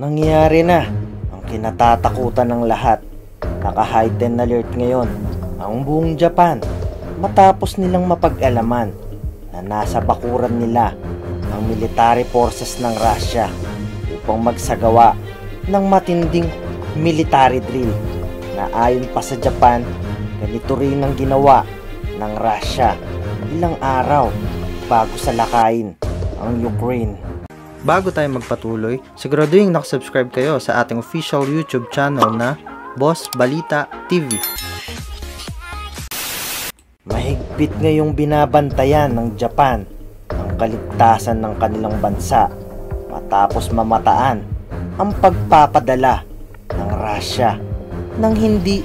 Nangyari na ang kinatatakutan ng lahat. Naka-heightened alert ngayon ang buong Japan matapos nilang mapag-alaman na nasa bakuran nila ang military forces ng Russia upang magsagawa ng matinding military drill na ayon pa sa Japan ganito rin ang ginawa ng Russia ilang araw bago salakayin ang Ukraine. Bago tayo magpatuloy, siguraduhin nakasubscribe kayo sa ating official YouTube channel na Boss Balita TV. Mahigpit ngayong binabantayan ng Japan ang kaligtasan ng kanilang bansa matapos mamataan ang pagpapadala ng Russia ng hindi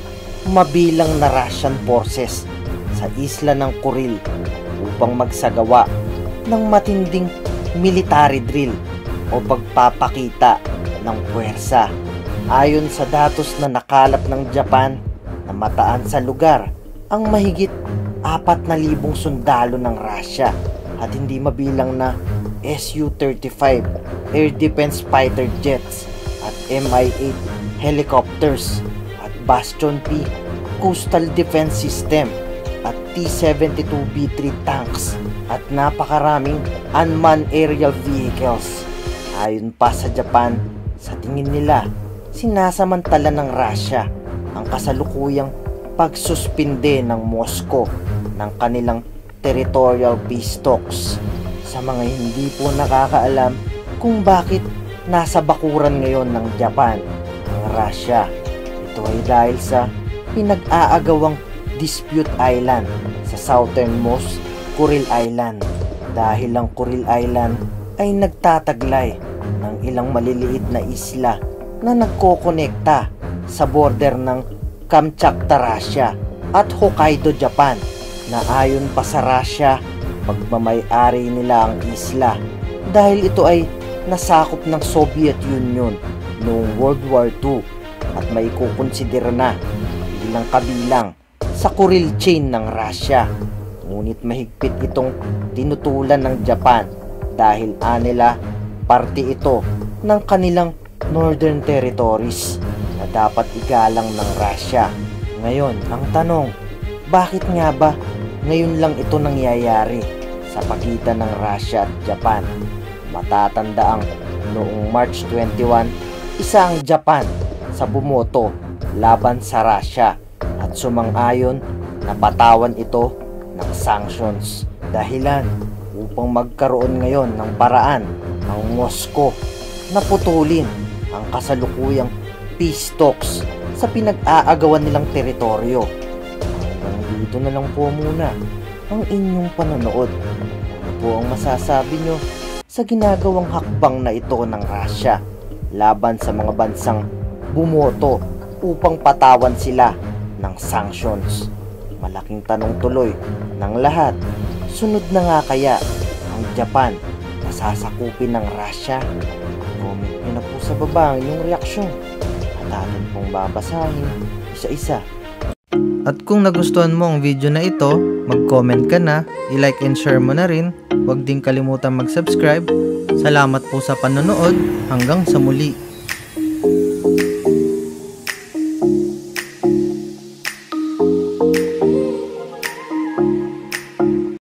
mabilang na Russian forces sa isla ng Kuril upang magsagawa ng matinding military drill o pagpapakita ng puwersa. Ayon sa datos na nakalap ng Japan, namataan sa lugar ang mahigit 4,000 sundalo ng Russia at hindi mabilang na Su-35 air defense fighter jets at Mi-8 helicopters at Bastion P coastal defense system at T-72B3 tanks at napakaraming unmanned aerial vehicles. Ayon pa sa Japan, sa tingin nila, sinasamantala ng Russia ang kasalukuyang pagsuspinde ng Moscow ng kanilang territorial peace talks. Sa mga hindi po nakakaalam kung bakit nasa bakuran ngayon ng Japan ang Russia. Ito ay dahil sa pinag-aagawang Dispute Island sa southernmost Kuril Island. Dahil ang Kuril Island ay nagtataglay ng ilang maliliit na isla na nagkokonekta sa border ng Kamchatka, Russia at Hokkaido, Japan. Na ayon pa sa Russia pagmamayari nila ang isla dahil ito ay nasakop ng Soviet Union noong World War II at may kukonsidera na bilang kabilang sa Kuril chain ng Russia Ngunit mahigpit itong tinutulan ng Japan dahil anila parte ito ng kanilang northern territories na dapat igalang ng Russia. Ngayon, ang tanong, bakit nga ba ngayon lang ito nangyayari sa pagitan ng Russia at Japan? Matatanda ang noong March 21, isa ang Japan sa bumoto laban sa Russia sumang-ayon na patawan ito ng sanctions dahilan upang magkaroon ngayon ng paraan ang Moscow na putulin ang kasalukuyang peace talks sa pinag-aagawan nilang teritoryo. Hanggang dito na lang po muna ang inyong panonood. Ano po ang masasabi nyo sa ginagawang hakbang na ito ng Russia laban sa mga bansang bumoto upang patawan sila ng sanctions? Malaking tanong tuloy ng lahat. Sunod na nga kaya ang Japan na sasakupin ng Russia? Comment nyo na po sa baba ang inyong reaksyon at atin pong babasahin isa-isa. At kung nagustuhan mo ang video na ito, mag-comment ka na, i-like and share mo na rin. Huwag din kalimutan mag-subscribe. Salamat po sa panonood. Hanggang sa muli.